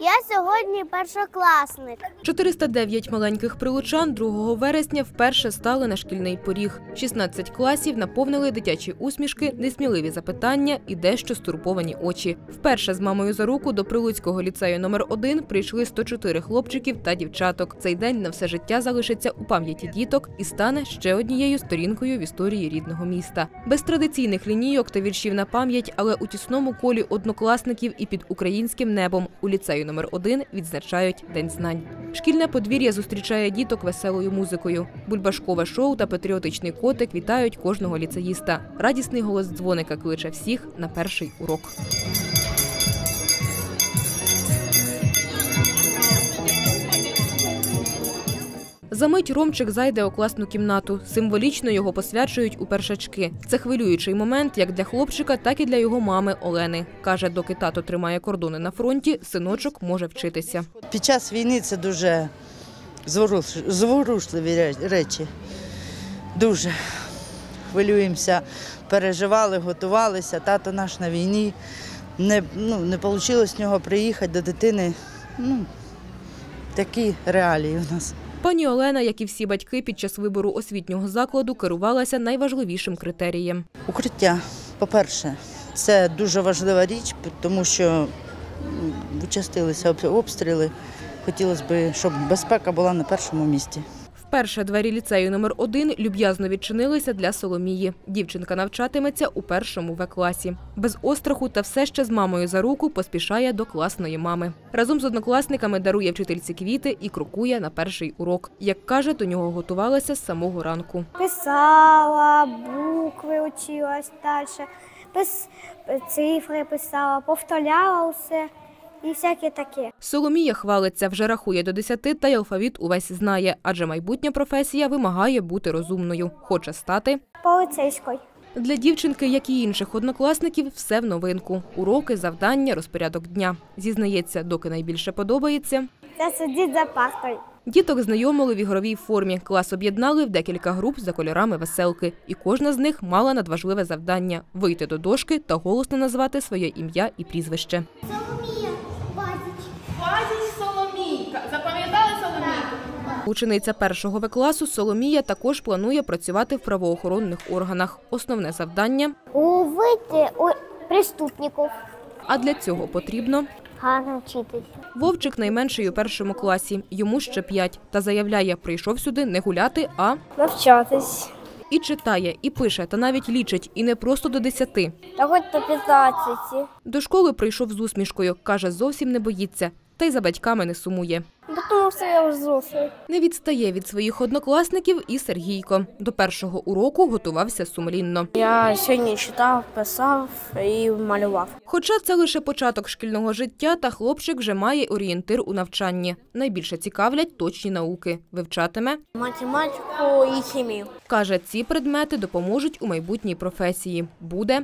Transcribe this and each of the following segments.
Я сьогодні першокласник. 409 маленьких прилучан 2 вересня вперше стали на шкільний поріг. 16 класів наповнили дитячі усмішки, несміливі запитання і дещо стурбовані очі. Вперше з мамою за руку до Прилуцького ліцею номер 1 прийшли 104 хлопчиків та дівчаток. Цей день на все життя залишиться у пам'яті діток і стане ще однією сторінкою в історії рідного міста. Без традиційних лінійок та віршів на пам'ять, але у тісному колі однокласників і під українським небом у ліцею номер 1 відзначають День знань. Шкільне подвір'я зустрічає діток веселою музикою. Бульбашкове шоу та патріотичний котик вітають кожного ліцеїста. Радісний голос дзвоника кличе всіх на перший урок. Замить Ромчик зайде у класну кімнату. Символічно його посвячують у першачки. Це хвилюючий момент як для хлопчика, так і для його мами Олени. Каже, доки тато тримає кордони на фронті, синочок може вчитися. Під час війни це дуже зворушливі речі. Дуже хвилюємося, переживали, готувалися. Тато наш на війні. Не, ну, не вийшло з нього приїхати до дитини. Ну, такі реалії у нас. Пані Олена, як і всі батьки, під час вибору освітнього закладу керувалася найважливішим критерієм. Укриття, по-перше, це дуже важлива річ, тому що участилися обстріли. Хотілося б, щоб безпека була на першому місці. Вперше двері ліцею номер 1 люб'язно відчинилися для Соломії. Дівчинка навчатиметься у першому В-класі. Без остраху та все ще з мамою за руку поспішає до класної мами. Разом з однокласниками дарує вчительці квіти і крокує на перший урок. Як каже, до нього готувалася з самого ранку. Писала, букви училась далі, цифри писала, повторяла усе і всяке таке. Соломія хвалиться, вже рахує до 10 та й алфавіт увесь знає, адже майбутня професія вимагає бути розумною. Хоче стати Поліцейською. Для дівчинки, як і інших однокласників, все в новинку. Уроки, завдання, розпорядок дня. Зізнається, доки найбільше подобається. Це сидіть за партою. Діток знайомили в ігровій формі. Клас об'єднали в декілька груп за кольорами веселки. І кожна з них мала надважливе завдання вийти до дошки та голосно назвати своє ім'я і прізвище. Базіч Соломійка. Запам'ятали Соломійку? Учениця першого В класу Соломія також планує працювати в правоохоронних органах. Основне завдання. Увити у преступників. А для цього потрібно Гарно вчитись. Вовчик найменший у першому класі. Йому ще п'ять. Та заявляє, прийшов сюди не гуляти, а Навчатись. і читає, і пише, та навіть лічить, і не просто до десяти. Та хоч до 15. До школи прийшов з усмішкою. Каже, зовсім не боїться. Та й за батьками не сумує. Тому що я взрослий. Не відстає від своїх однокласників і Сергійко. До першого уроку готувався сумлінно. Я сьогодні читав, писав і малював. Хоча це лише початок шкільного життя, та хлопчик вже має орієнтир у навчанні. Найбільше цікавлять точні науки. Вивчатиме. Математику і хімію. Каже, ці предмети допоможуть у майбутній професії. Буде.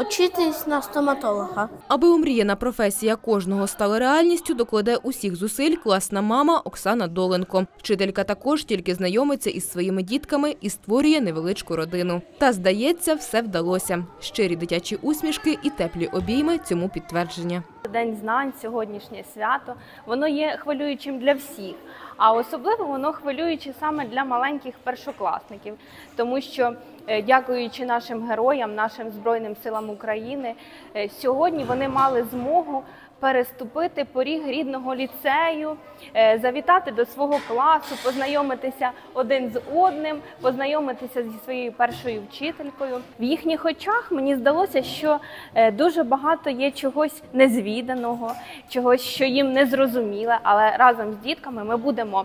Учитись на стоматолога. Аби омріяна професія кожного стала реальністю, докладе усіх зусиль класна мама Оксана Доленко. Вчителька також тільки знайомиться із своїми дітками і створює невеличку родину. Та здається, все вдалося. Щирі дитячі усмішки і теплі обійми цьому підтвердження. День знань, сьогоднішнє свято, воно є хвилюючим для всіх, а особливо воно хвилююче саме для маленьких першокласників, тому що, е, дякуючи нашим героям, нашим Збройним силам України, е, сьогодні вони мали змогу переступити поріг рідного ліцею, е, завітати до свого класу, познайомитися один з одним, познайомитися зі своєю першою вчителькою. В їхніх очах мені здалося, що е, дуже багато є чогось незвіданого, чогось, що їм не зрозуміле, але разом з дітками ми будемо.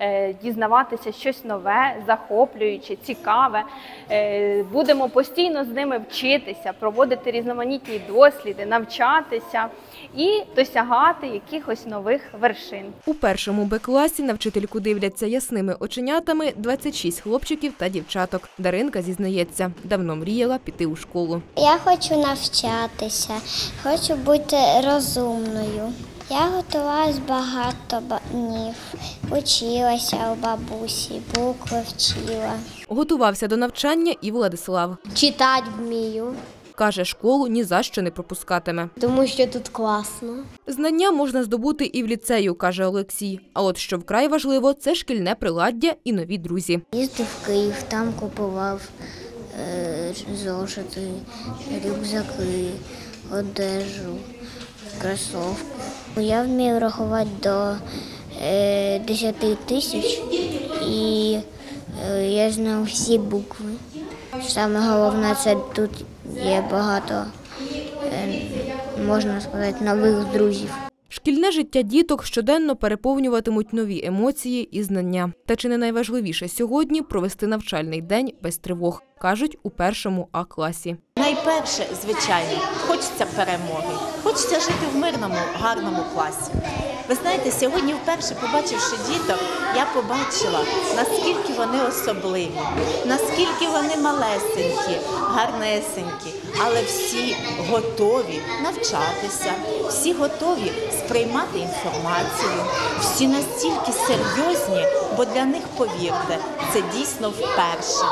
Е, Дізнаватися щось нове, захоплююче, цікаве. Е, Будемо постійно з ними вчитися, проводити різноманітні досліди, навчатися і досягати якихось нових вершин. У першому Б-класі на вчительку дивляться ясними оченятами 26 хлопчиків та дівчаток. Даринка зізнається, давно мріяла піти у школу. Я хочу навчатися, хочу бути розумною. Я готувалась багато ба- днів, училася у бабусі, букви вчила. Готувався до навчання і Владислав. Читати вмію. Каже, школу ні за що не пропускатиме. Тому що тут класно. Знання можна здобути і в ліцею, каже Олексій. А от що вкрай важливо, це шкільне приладдя і нові друзі. Їздив в Київ, там купував е, зошити, рюкзаки, одежу, кросовки. Я вмію рахувати до е, 10 тисяч і е, я знаю всі букви. Саме головне, це тут є багато, е, можна сказати, нових друзів. Шкільне життя діток щоденно переповнюватимуть нові емоції і знання. Та чи не найважливіше сьогодні провести навчальний день без тривог, кажуть у першому А класі. Найперше, звичайно, хочеться перемоги, хочеться жити в мирному, гарному класі. Ви знаєте, сьогодні вперше, побачивши діток, я побачила, наскільки вони особливі, наскільки вони малесенькі, гарнесенькі, але всі готові навчатися, всі готові сприймати інформацію, всі настільки серйозні, бо для них, повірте, це дійсно вперше.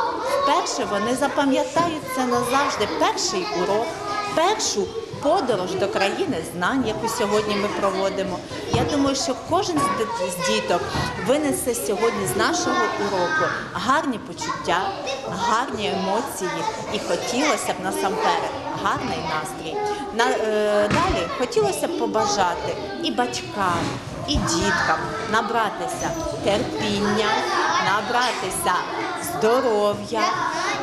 Вперше вони запам'ятають це назавжди перший урок, першу подорож до країни знань, яку сьогодні ми проводимо. Я думаю, що кожен з діток винесе сьогодні з нашого уроку гарні почуття, гарні емоції, і хотілося б насамперед гарний настрій. На, е, далі хотілося б побажати і батькам, і діткам набратися терпіння, набратися здоров'я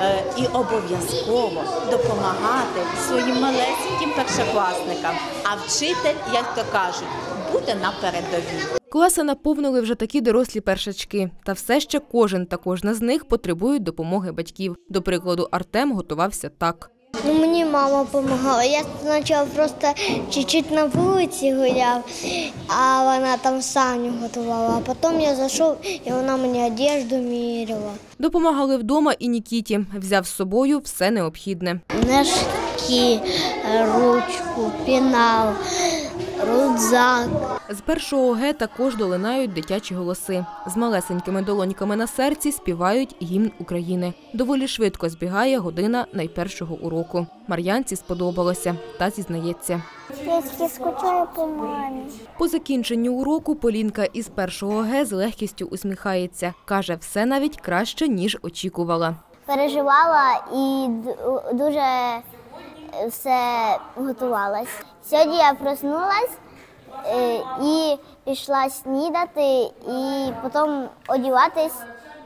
е, і обов'язково допомагати своїм малесеньким першокласникам. А вчитель, як то кажуть, буде на передовій. Класи наповнили вже такі дорослі першачки, та все ще кожен та кожна з них потребують допомоги батьків. До прикладу, Артем готувався так. Ну, мені мама допомагала. Я спочатку просто чуть-чуть на вулиці гуляв, а вона там саню готувала. А потім я зайшов і вона мені одежду міряла. Допомагали вдома і Нікіті. Взяв з собою все необхідне. Ножки, ручку, пінал, рюкзак. З першого Г також долинають дитячі голоси. З малесенькими долоньками на серці співають гімн України. Доволі швидко збігає година найпершого уроку. Мар'янці сподобалося та зізнається. Я скучаю по мамі. По закінченню уроку Полінка із першого Г з легкістю усміхається. Каже, все навіть краще, ніж очікувала. Переживала і дуже все готувалась. Сьогодні я проснулась е, і пішла снідати, і потім одіватись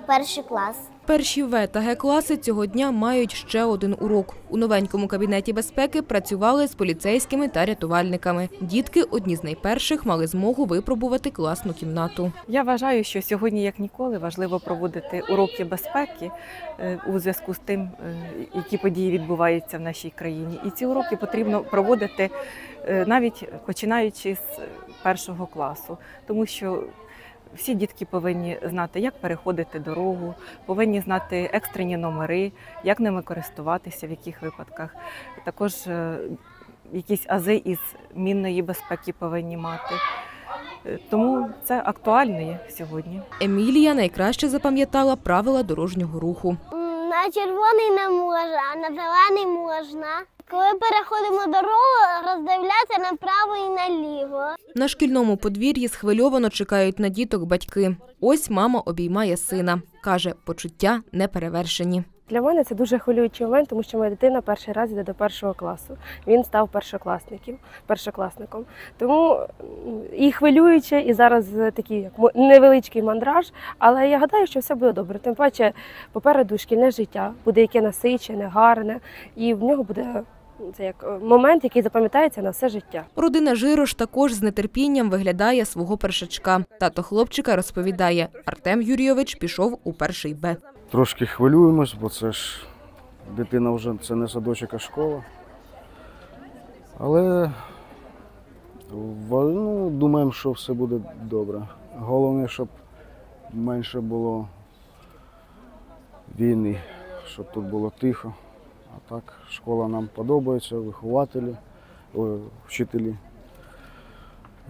перший клас. Перші В та Г класи цього дня мають ще один урок. У новенькому кабінеті безпеки працювали з поліцейськими та рятувальниками. Дітки одні з найперших мали змогу випробувати класну кімнату. Я вважаю, що сьогодні, як ніколи, важливо проводити уроки безпеки е, у зв'язку з тим, е, які події відбуваються в нашій країні. І ці уроки потрібно проводити е, навіть починаючи з першого класу, тому що всі дітки повинні знати, як переходити дорогу, повинні знати екстрені номери, як ними користуватися, в яких випадках. Також е, якісь ази із мінної безпеки повинні мати. Е, Тому це актуально є сьогодні. Емілія найкраще запам'ятала правила дорожнього руху. На червоний не можна, а на зелений можна. Коли переходимо дорогу, роздивлятися направо і наліво. На шкільному подвір'ї схвильовано чекають на діток батьки. Ось мама обіймає сина. Каже, почуття неперевершені. Для мене це дуже хвилюючий момент, тому що моя дитина перший раз йде до першого класу. Він став першокласником. першокласником. Тому і хвилююче, і зараз такий як невеличкий мандраж. Але я гадаю, що все буде добре. Тим паче попереду шкільне життя буде яке насичене, гарне, і в нього буде це як е, момент, який запам'ятається на все життя. Родина Жирош також з нетерпінням виглядає свого першачка. Тато хлопчика розповідає, Артем Юрійович пішов у перший Б. Трошки хвилюємось, бо це ж дитина вже це не садочок, а школа. Але ну, думаємо, що все буде добре. Головне, щоб менше було війни, щоб тут було тихо. А так, школа нам подобається, вихователі, о, вчителі.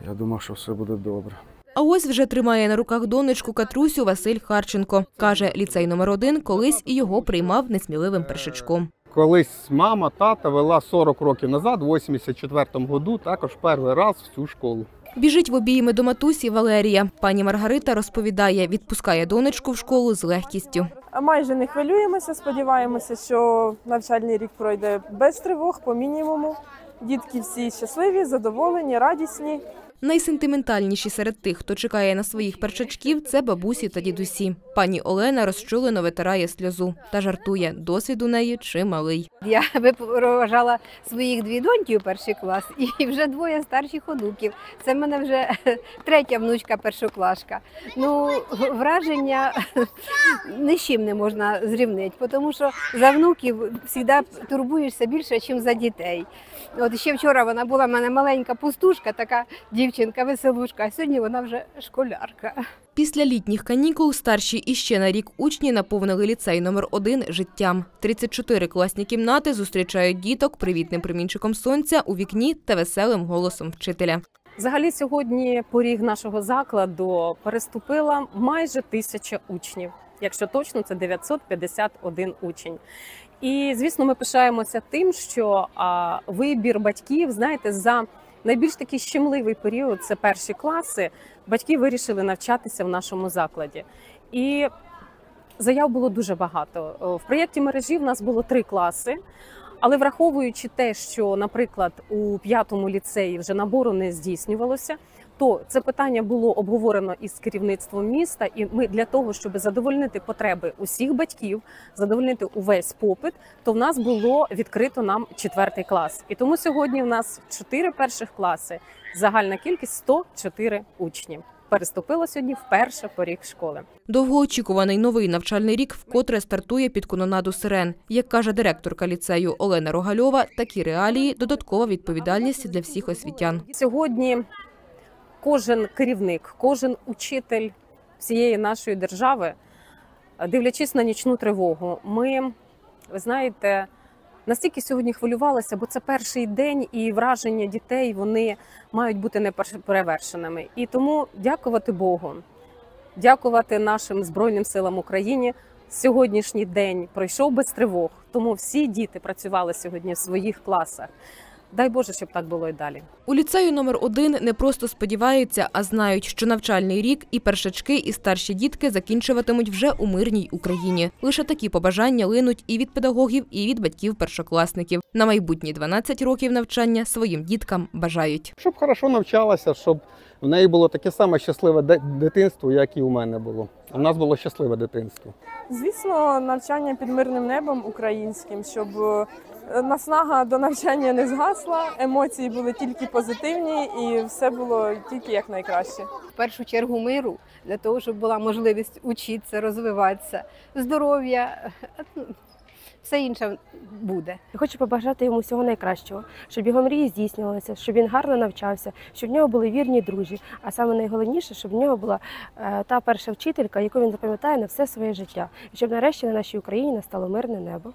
Я думаю, що все буде добре. А ось вже тримає на руках донечку Катрусю Василь Харченко. Каже, ліцей номер один колись і його приймав несміливим першачком. колись мама, тата вела 40 років назад, в 84-му году, також перший раз в цю школу. Біжить в обійми до матусі Валерія. Пані Маргарита розповідає, відпускає донечку в школу з легкістю. Майже не хвилюємося, сподіваємося, що навчальний рік пройде без тривог, по мінімуму. Дітки всі щасливі, задоволені, радісні. Найсентиментальніші серед тих, хто чекає на своїх першачків, це бабусі та дідусі. Пані Олена розчулено витирає сльозу та жартує. Досвід у неї чималий. Я випроважала своїх дві доньки у перший клас і вже двоє старших онуків. Це в мене вже третя внучка першоклашка. Ну, враження ні з чим не можна зрівнити, тому що за внуків завжди турбуєшся більше, ніж за дітей. От ще вчора вона була в мене маленька пустушка, така дівчинка, веселушка, а сьогодні вона вже школярка. Після літніх канікул старші і ще на рік учні наповнили ліцей номер 1 життям. 34 класні кімнати зустрічають діток привітним промінчиком сонця у вікні та веселим голосом вчителя. Взагалі сьогодні поріг нашого закладу переступила майже тисяча учнів. Якщо точно, це 951 учень. І звісно, ми пишаємося тим, що а, вибір батьків, знаєте, за найбільш такий щемливий період це перші класи. Батьки вирішили навчатися в нашому закладі. І заяв було дуже багато. В проєкті мережі в нас було три класи. Але враховуючи те, що, наприклад, у п'ятому ліцеї вже набору не здійснювалося, то це питання було обговорено із керівництвом міста, і ми для того, щоб задовольнити потреби усіх батьків, задовольнити увесь попит, то в нас було відкрито нам четвертий клас. І тому сьогодні в нас чотири перших класи, загальна кількість 104 учнів. Переступило сьогодні вперше поріг школи. Довгоочікуваний новий навчальний рік вкотре стартує під кононаду сирен. Як каже директорка ліцею Олена Рогальова, такі реалії додаткова відповідальність для всіх освітян. Сьогодні кожен керівник, кожен учитель всієї нашої держави, дивлячись на нічну тривогу, ми, ви знаєте, настільки сьогодні хвилювалися, бо це перший день і враження дітей вони мають бути неперевершеними. І тому дякувати Богу, дякувати нашим Збройним силам України. Сьогоднішній день пройшов без тривог, тому всі діти працювали сьогодні в своїх класах. Дай Боже, щоб так було і далі. У ліцею номер 1 не просто сподіваються, а знають, що навчальний рік і першачки, і старші дітки закінчуватимуть вже у мирній Україні. Лише такі побажання линуть і від педагогів, і від батьків першокласників. На майбутні 12 років навчання своїм діткам бажають. Щоб хорошо навчалася, щоб в неї було таке саме щасливе де- дитинство, як і у мене було. У нас було щасливе дитинство. Звісно, навчання під мирним небом українським, щоб е, наснага до навчання не згасла, емоції були тільки позитивні і все було тільки як найкраще. В першу чергу миру для того, щоб була можливість учитися, розвиватися, здоров'я, все інше буде. Хочу побажати йому всього найкращого, щоб його мрії здійснювалися, щоб він гарно навчався, щоб в нього були вірні друзі. А саме найголовніше, щоб в нього була е, та перша вчителька, яку він запам'ятає на все своє життя, і щоб нарешті на нашій Україні настало мирне небо.